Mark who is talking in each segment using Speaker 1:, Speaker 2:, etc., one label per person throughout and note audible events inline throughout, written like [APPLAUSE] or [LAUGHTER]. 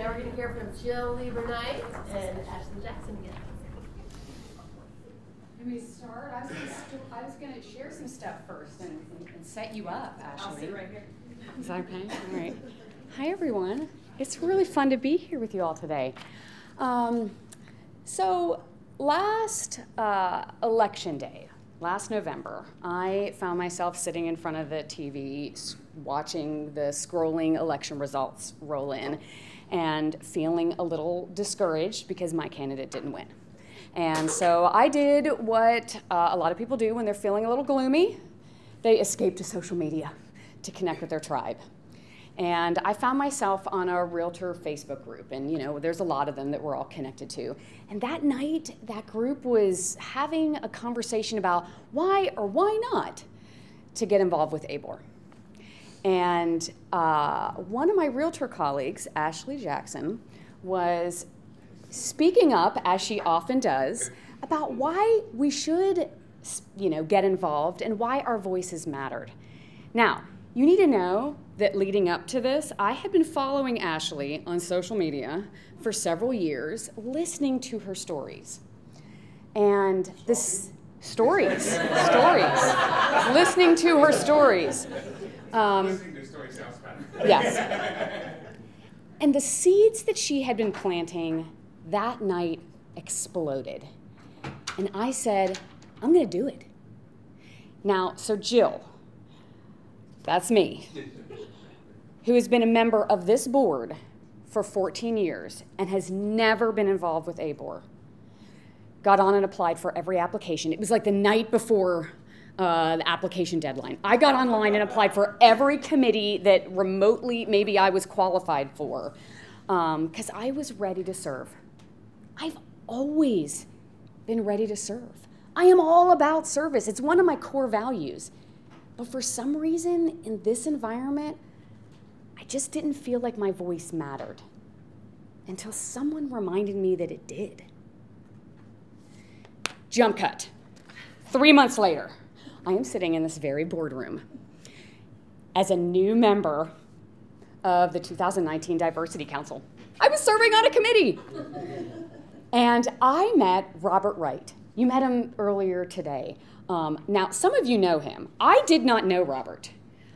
Speaker 1: now we're going to hear from Jill Lieber Knight and Ashley Jackson again.
Speaker 2: Let me start. I was gonna, I was gonna share some stuff first and, and set you up, Ashley.
Speaker 1: I'll sit right here.
Speaker 2: Is that okay? All right. Hi, everyone. It's really fun to be here with you all today. Um, so, last uh, election day, last November, I found myself sitting in front of the TV watching the scrolling election results roll in and feeling a little discouraged because my candidate didn't win. And so I did what uh, a lot of people do when they're feeling a little gloomy they escape to social media to connect with their tribe. And I found myself on a realtor Facebook group, and you know, there's a lot of them that we're all connected to. And that night, that group was having a conversation about why or why not to get involved with ABOR. And uh, one of my realtor colleagues, Ashley Jackson, was speaking up, as she often does, about why we should, you know, get involved and why our voices mattered. Now, you need to know that leading up to this, I had been following Ashley on social media for several years, listening to her stories. And this stories, stories, listening to her stories. Um,
Speaker 3: Listening to stories sounds better.
Speaker 2: Yes. [LAUGHS] And the seeds that she had been planting that night exploded. And I said, I'm going to do it. Now, so Jill, that's me, who has been a member of this board for 14 years and has never been involved with ABOR, got on and applied for every application. It was like the night before uh, the application deadline. I got online and applied for every committee that remotely maybe I was qualified for because I was ready to serve. I've always been ready to serve. I am all about service, it's one of my core values. But for some reason, in this environment, I just didn't feel like my voice mattered until someone reminded me that it did. Jump cut. Three months later, I am sitting in this very boardroom as a new member of the 2019 Diversity Council. I was serving on a committee. And I met Robert Wright. You met him earlier today. Um, now, some of you know him. I did not know Robert.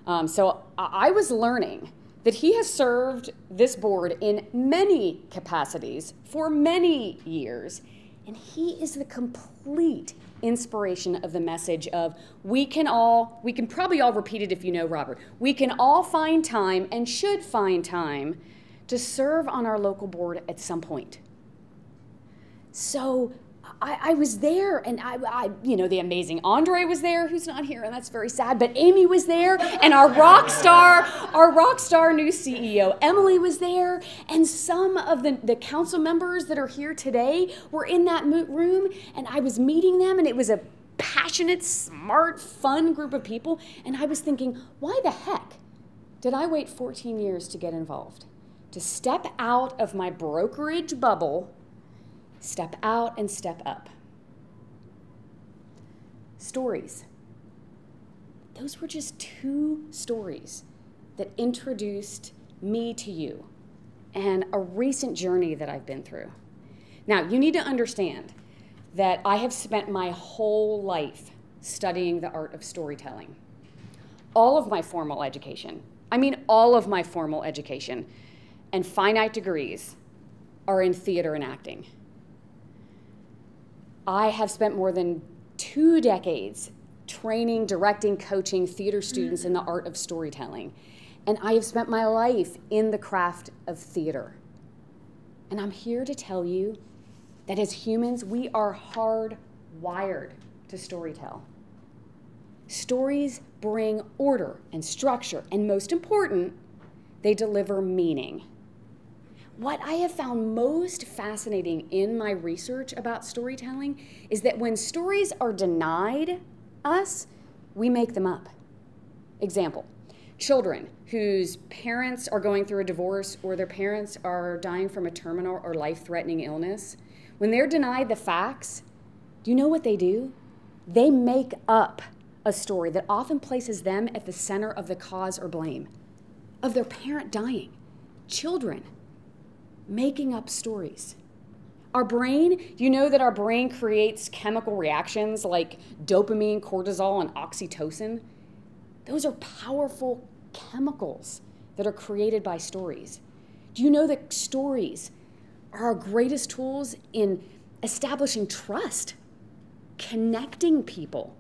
Speaker 2: Um, so I I was learning that he has served this board in many capacities for many years. And he is the complete inspiration of the message of we can all, we can probably all repeat it if you know Robert, we can all find time and should find time to serve on our local board at some point. So I, I was there, and I, I, you know, the amazing Andre was there, who's not here, and that's very sad. But Amy was there, and our rock star, our rock star new CEO Emily was there, and some of the, the council members that are here today were in that room, and I was meeting them, and it was a passionate, smart, fun group of people, and I was thinking, why the heck did I wait 14 years to get involved? To step out of my brokerage bubble step out and step up. Stories. Those were just two stories that introduced me to you and a recent journey that I've been through. Now, you need to understand that I have spent my whole life studying the art of storytelling. All of my formal education, I mean, all of my formal education and finite degrees are in theater and acting. I have spent more than two decades training, directing, coaching theater students in the mm. art of storytelling. And I have spent my life in the craft of theater. And I'm here to tell you that as humans, we are hardwired to storytell. Stories bring order and structure, and most important, they deliver meaning. What I have found most fascinating in my research about storytelling is that when stories are denied us, we make them up. Example children whose parents are going through a divorce or their parents are dying from a terminal or life threatening illness, when they're denied the facts, do you know what they do? They make up a story that often places them at the center of the cause or blame of their parent dying. Children making up stories. Our brain, you know that our brain creates chemical reactions like dopamine, cortisol, and oxytocin? Those are powerful chemicals that are created by stories. Do you know that stories are our greatest tools in establishing trust, connecting people,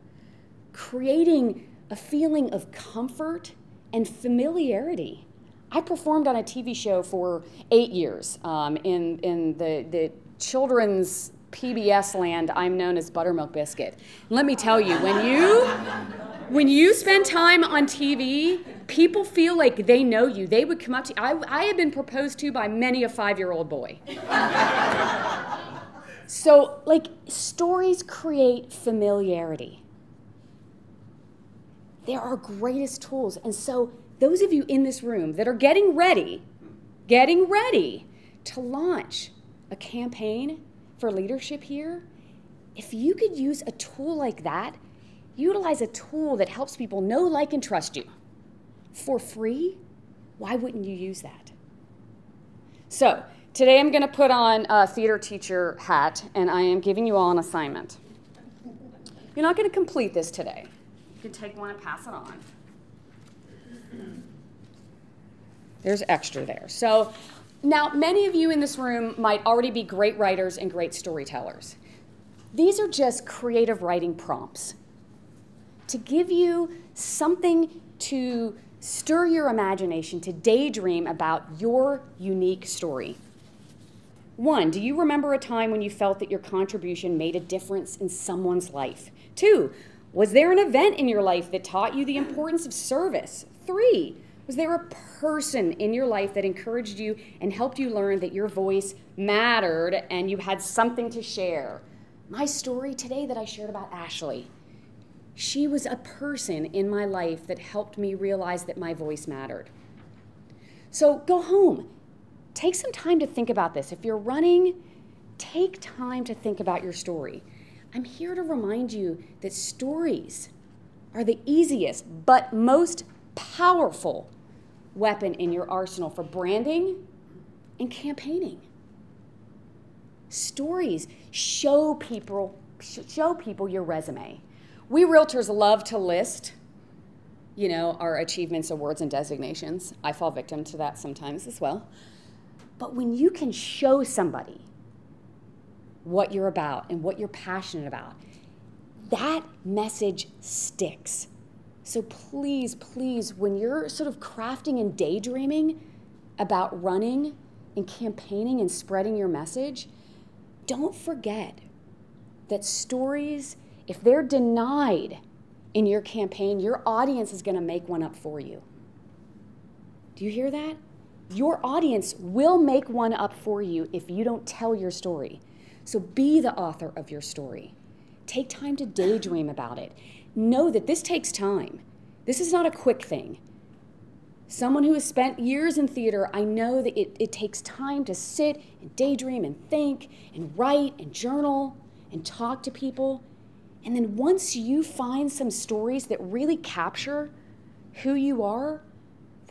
Speaker 2: creating a feeling of comfort and familiarity? I performed on a TV show for eight years um, in, in the, the children's PBS land. I'm known as Buttermilk Biscuit. Let me tell you, when you when you spend time on TV, people feel like they know you. They would come up to you. I, I have been proposed to by many a five year old boy. so, like, stories create familiarity. They're our greatest tools. And so, those of you in this room that are getting ready, getting ready to launch a campaign for leadership here, if you could use a tool like that utilize a tool that helps people know, like, and trust you for free, why wouldn't you use that? So, today I'm going to put on a theater teacher hat and I am giving you all an assignment. You're not going to complete this today. You can take one and pass it on. There's extra there. So, now many of you in this room might already be great writers and great storytellers. These are just creative writing prompts to give you something to stir your imagination, to daydream about your unique story. One, do you remember a time when you felt that your contribution made a difference in someone's life? Two, was there an event in your life that taught you the importance of service? Three, was there a person in your life that encouraged you and helped you learn that your voice mattered and you had something to share? My story today that I shared about Ashley she was a person in my life that helped me realize that my voice mattered. So go home. Take some time to think about this. If you're running, take time to think about your story. I'm here to remind you that stories are the easiest but most powerful weapon in your arsenal for branding and campaigning. Stories show people show people your resume. We realtors love to list, you know, our achievements, awards, and designations. I fall victim to that sometimes as well. But when you can show somebody what you're about and what you're passionate about, that message sticks. So please, please, when you're sort of crafting and daydreaming about running and campaigning and spreading your message, don't forget that stories if they're denied in your campaign, your audience is going to make one up for you. Do you hear that? Your audience will make one up for you if you don't tell your story. So be the author of your story. Take time to daydream about it. Know that this takes time. This is not a quick thing. Someone who has spent years in theater, I know that it, it takes time to sit and daydream and think and write and journal and talk to people. And then once you find some stories that really capture who you are,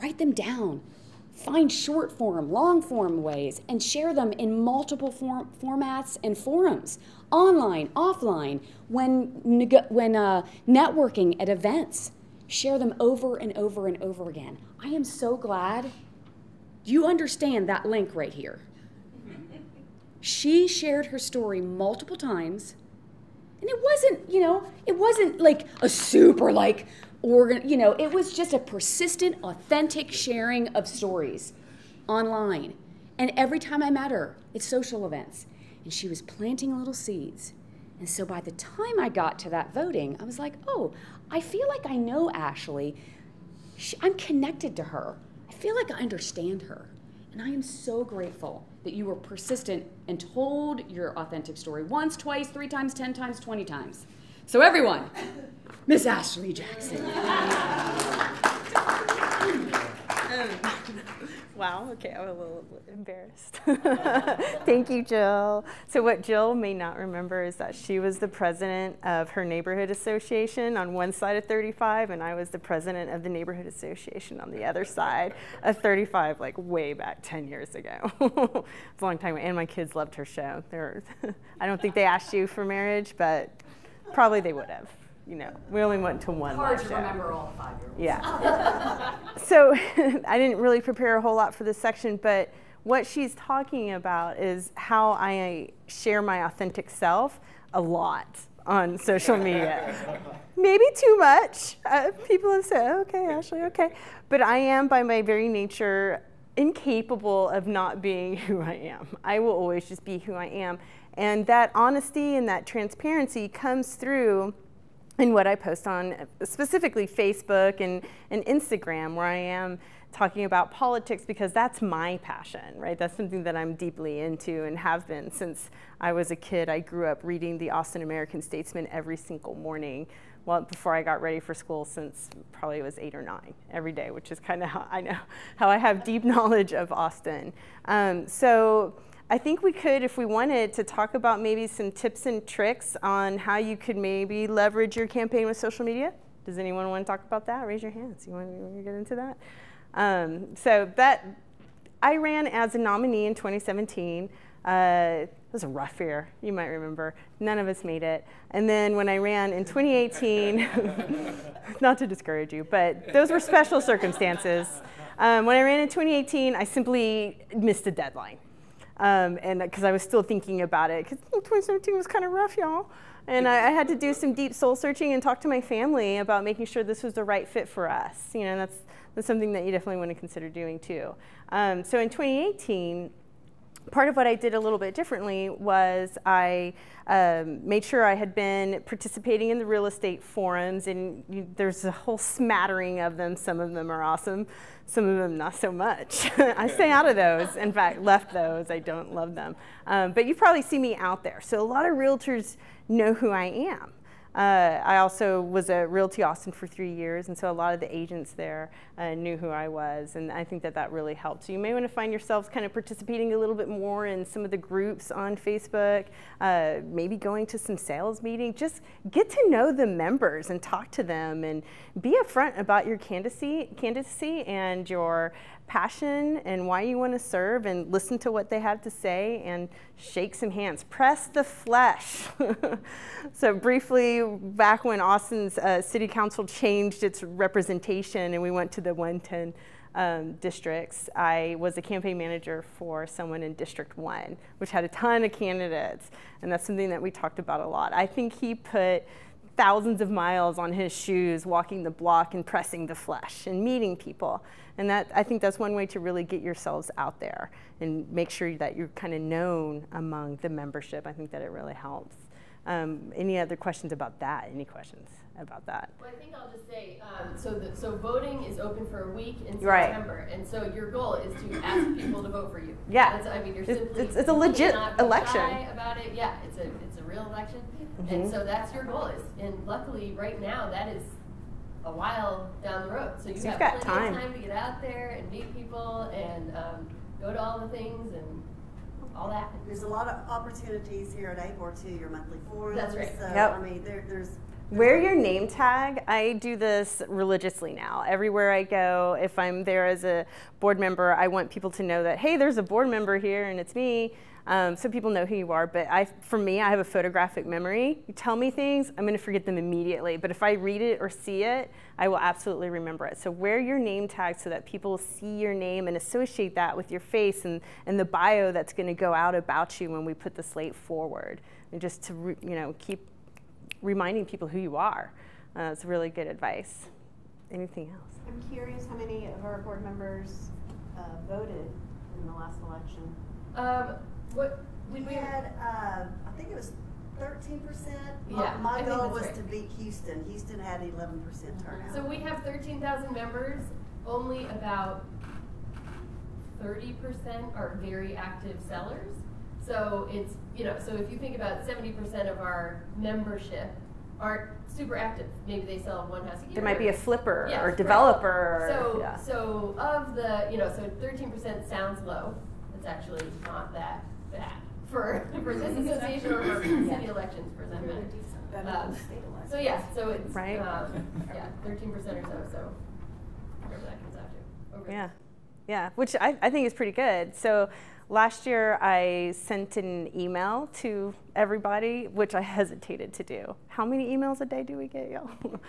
Speaker 2: write them down. Find short form, long form ways and share them in multiple form, formats and forums, online, offline, when, when uh, networking at events. Share them over and over and over again. I am so glad you understand that link right here. She shared her story multiple times and it wasn't, you know, it wasn't like a super like organ, you know, it was just a persistent, authentic sharing of stories online. And every time I met her at social events, and she was planting little seeds. And so by the time I got to that voting, I was like, oh, I feel like I know Ashley. She, I'm connected to her. I feel like I understand her. And I am so grateful that you were persistent and told your authentic story once, twice, three times, ten times, twenty times. So, everyone, Miss Ashley Jackson. [LAUGHS]
Speaker 3: Wow, okay, I'm a little embarrassed. [LAUGHS] Thank you, Jill. So, what Jill may not remember is that she was the president of her neighborhood association on one side of 35, and I was the president of the neighborhood association on the other side of 35, like way back 10 years ago. [LAUGHS] it's a long time, and my kids loved her show. They're, I don't think they asked you for marriage, but probably they would have you know, we only went to one.
Speaker 2: Hard to show. remember all five year olds.
Speaker 3: Yeah. [LAUGHS] so [LAUGHS] I didn't really prepare a whole lot for this section, but what she's talking about is how I share my authentic self a lot on social media. [LAUGHS] Maybe too much. Uh, people have said, okay, Ashley, okay. But I am, by my very nature, incapable of not being who I am. I will always just be who I am. And that honesty and that transparency comes through in what I post on specifically Facebook and, and Instagram, where I am talking about politics because that's my passion, right? That's something that I'm deeply into and have been since I was a kid. I grew up reading the Austin American Statesman every single morning well, before I got ready for school since probably it was eight or nine every day, which is kind of how I know how I have deep [LAUGHS] knowledge of Austin. Um, so I think we could, if we wanted, to talk about maybe some tips and tricks on how you could maybe leverage your campaign with social media. Does anyone want to talk about that? Raise your hands. You want to get into that? Um, so that I ran as a nominee in 2017. Uh, it was a rough year, you might remember. None of us made it. And then when I ran in 2018, [LAUGHS] not to discourage you, but those were special circumstances. Um, when I ran in 2018, I simply missed a deadline. Um, and because I was still thinking about it, because 2017 was kind of rough, y'all. And I, I, had to do some deep soul searching and talk to my family about making sure this was the right fit for us. You know, that's, that's something that you definitely want to consider doing too. Um, so in 2018, part of what I did a little bit differently was I um, made sure I had been participating in the real estate forums, and you, there's a whole smattering of them. Some of them are awesome, some of them not so much. [LAUGHS] I stay out of those. In fact, left those. I don't love them. Um, but you probably see me out there. So a lot of realtors know who I am. Uh, I also was a Realty Austin for three years, and so a lot of the agents there uh, knew who I was, and I think that that really helped. So you may want to find yourselves kind of participating a little bit more in some of the groups on Facebook, uh, maybe going to some sales meeting. Just get to know the members and talk to them, and be upfront about your candidacy, candidacy and your passion and why you want to serve and listen to what they have to say and shake some hands. Press the flesh. [LAUGHS] so, briefly, back when Austin's uh, city council changed its representation and we went to the 110 um, districts, I was a campaign manager for someone in District 1, which had a ton of candidates. And that's something that we talked about a lot. I think he put thousands of miles on his shoes, walking the block and pressing the flesh and meeting people. And that I think that's one way to really get yourselves out there and make sure that you're kind of known among the membership. I think that it really helps. Um, any other questions about that? Any questions about that?
Speaker 1: Well, I think I'll just say um, so. The, so voting is open for a week in
Speaker 3: right.
Speaker 1: September, and so your goal is to ask people to vote for you.
Speaker 3: Yeah,
Speaker 1: That's, I mean, you're
Speaker 3: it's,
Speaker 1: simply
Speaker 3: it's, it's a legit election.
Speaker 1: about it. Yeah, it's a it's a real election, mm-hmm. and so that's your goal. Is and luckily right now that is a while down the road. So you
Speaker 3: so
Speaker 1: have
Speaker 3: plenty
Speaker 1: time. of time to get out there and meet people and um, go to all the things and all that.
Speaker 4: There's a lot of opportunities here at ABOR too, your monthly forums.
Speaker 1: That's right.
Speaker 4: So,
Speaker 3: yep.
Speaker 4: I mean, there, there's
Speaker 3: Wear your name tag. I do this religiously now. Everywhere I go, if I'm there as a board member, I want people to know that, hey, there's a board member here and it's me. Um, so people know who you are. But I, for me, I have a photographic memory. You tell me things, I'm going to forget them immediately. But if I read it or see it, I will absolutely remember it. So wear your name tag so that people see your name and associate that with your face and, and the bio that's going to go out about you when we put the slate forward. And just to you know keep reminding people who you are. Uh, it's really good advice. Anything else?
Speaker 5: I'm curious how many of our board members uh, voted in the last election.
Speaker 1: Um, what
Speaker 4: we, we had, uh, I think it was 13 percent.
Speaker 1: Yeah,
Speaker 4: my,
Speaker 1: my
Speaker 4: goal was
Speaker 1: right.
Speaker 4: to beat Houston. Houston had 11 percent turnout.
Speaker 1: So we have 13,000 members. Only about 30 percent are very active sellers. So it's, you know, so if you think about 70% of our membership aren't super active. Maybe they sell one house a year.
Speaker 3: There might be a flipper
Speaker 1: Yeah,
Speaker 3: or
Speaker 1: right.
Speaker 3: developer.
Speaker 1: So,
Speaker 3: yeah.
Speaker 1: so of the, you know, so thirteen percent sounds low. It's actually not that bad for, for this association or for city elections for that matter. Um,
Speaker 5: than state election.
Speaker 1: So yeah, so it's,
Speaker 3: Right.
Speaker 1: um, yeah, thirteen percent or so, so whatever that comes out to. over-
Speaker 3: Yeah, yeah, which I, I think is pretty good. So last year I sent an email to everybody, which I hesitated to do. How many emails a day do we get, y'all? [LAUGHS]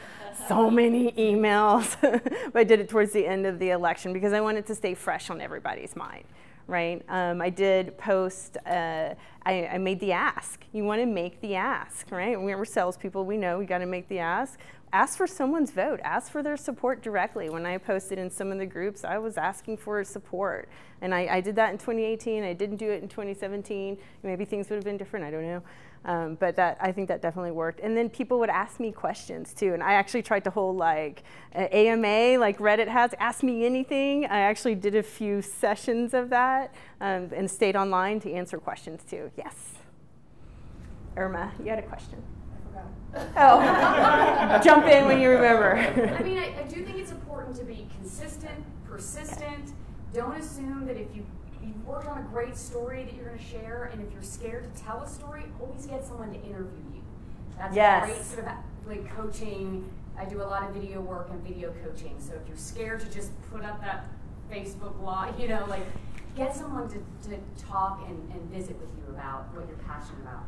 Speaker 3: so many emails. [LAUGHS] but I did it towards the end of the election because I wanted to stay fresh on everybody's mind. Right. Um, I did post. Uh, I, I made the ask. You want to make the ask, right? We're salespeople. We know we got to make the ask ask for someone's vote ask for their support directly when i posted in some of the groups i was asking for support and i, I did that in 2018 i didn't do it in 2017 maybe things would have been different i don't know um, but that i think that definitely worked. And then people would ask me questions too. And i actually tried to hold like an ama like reddit has ask me anything. I actually did a few sessions of that um, and stayed online to answer questions too. Yes. Irma you had a question? Oh, [LAUGHS] jump in when you remember.
Speaker 2: I mean, I, I do think it's important to be consistent, persistent. Don't assume that if you you've worked on a great story that you're going to share, and if you're scared to tell a story, always get someone to interview you. That's
Speaker 3: Yes.
Speaker 2: a great sort of like coaching. I do a lot of video work and video coaching. So if you're scared to just put up that Facebook live, [LAUGHS] you know, like get someone to, to talk and, and visit with you about what you're passionate about.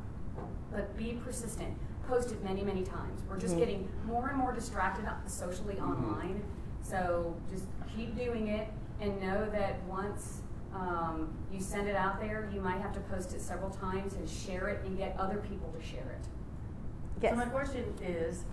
Speaker 2: But be persistent. Post it many, many times. We're just
Speaker 3: Mhm.
Speaker 2: getting more and more distracted up- socially online. So just keep doing it and know that once um, you send it out there, you might have to post it several times and share it and get other people to share it.
Speaker 3: Yes.
Speaker 6: So my question is,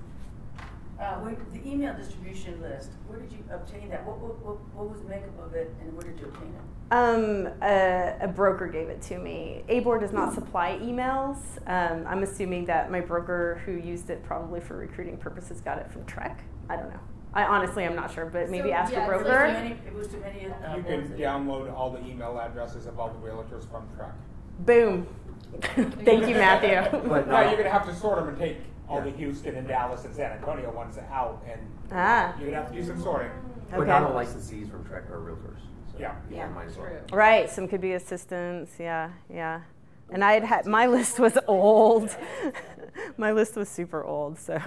Speaker 6: uh, when, the email distribution list, where did you obtain that? What, what, what, what was the makeup of it and where did you obtain it?
Speaker 3: Um, a, a broker gave it to me. ABOR does not supply emails. Um, I'm assuming that my broker who used it probably for recruiting purposes got it from TREC. I don't know. I honestly am not sure, but maybe
Speaker 1: So,
Speaker 3: ask
Speaker 1: yeah,
Speaker 3: your broker.
Speaker 1: like
Speaker 6: It was too it was too uh,
Speaker 7: You can download all the email addresses of all the realtors from TREC.
Speaker 3: Boom. [LAUGHS] Thank you, Matthew. [LAUGHS]
Speaker 8: But
Speaker 7: Now, you're gonna have to sort them and take all the Houston and Dallas and San Antonio ones out, and
Speaker 3: Ah.
Speaker 7: you're gonna have to do some sorting.
Speaker 8: But not all licensees from TREC are realtors. So
Speaker 7: Yeah.
Speaker 2: Yeah,
Speaker 8: in mind as well.
Speaker 3: Right, some could be assistants, yeah, yeah. And I had had, my list was old. [LAUGHS] my list was super old, so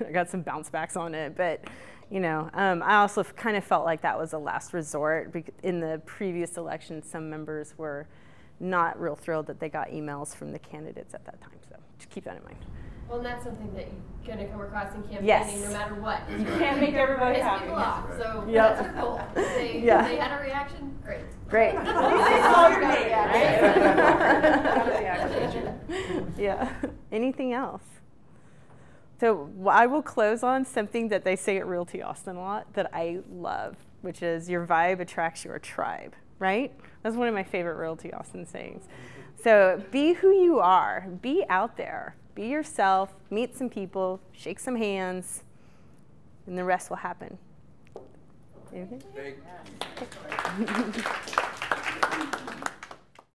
Speaker 3: I got some bounce backs on it. But, you know, um, I also kind of felt like that was a last resort. In the previous election, some members were not real thrilled that they got emails from the candidates at that time. So just keep that in mind.
Speaker 1: Well, and that's something that you're gonna come across in campaigning
Speaker 3: Yes.
Speaker 1: no matter what.
Speaker 3: You can't make everybody
Speaker 1: Piss
Speaker 3: happy.
Speaker 1: people off, so
Speaker 3: Yep.
Speaker 1: that's your goal. If they, [LAUGHS] if
Speaker 3: Yeah.
Speaker 1: they had a reaction, great.
Speaker 3: Great. [LAUGHS]
Speaker 1: At least they saw your name,
Speaker 3: right? [LAUGHS] yeah. Anything else? So I will close on something that they say at Realty Austin a lot that I love, which is your vibe attracts your tribe, right? That's one of my favorite Realty Austin sayings. So be who you are, be out there, be yourself, meet some people, shake some hands, and the rest will happen. Anything? [LAUGHS]